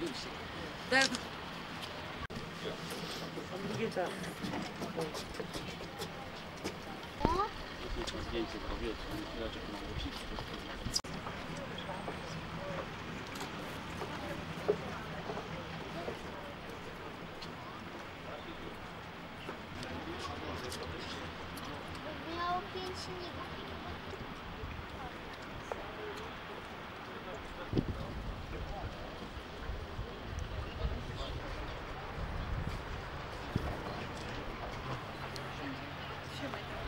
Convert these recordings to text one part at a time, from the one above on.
бывший. Да. Где-то. Пенсии не будет.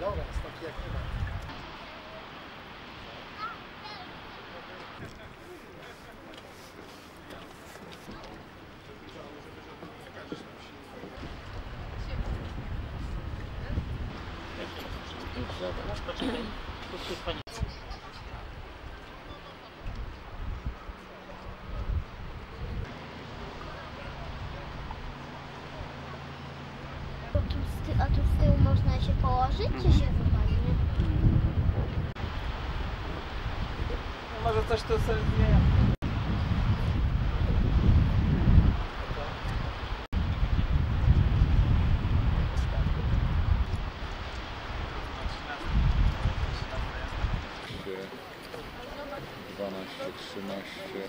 Raczej na łosicy. Miało pięć silników. Dobra, jest taki jak nie ma. Poczekaj, tu z ty- A tu z tyłu można się położyć, czy się wypadnie? Może coś tu sobie zmienia. dwanaście, trzynaście,